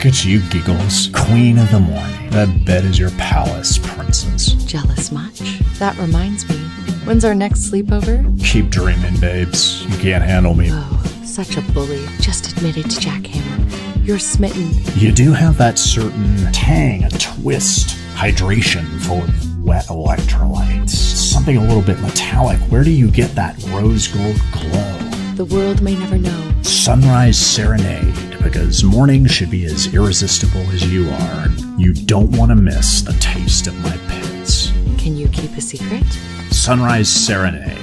Look at you, Giggles. Queen of the morning. That bed is your palace, princess. Jealous much? That reminds me. When's our next sleepover? Keep dreaming, babes. You can't handle me. Oh, such a bully. Just admitted to jackhammer. You're smitten. You do have that certain tang, a twist, hydration full of wet electrolytes. Something a little bit metallic. Where do you get that rose gold glow? The world may never know. Sunrise Serenade, because morning should be as irresistible as you are. You don't want to miss the taste of my pits. Can you keep a secret? Sunrise Serenade.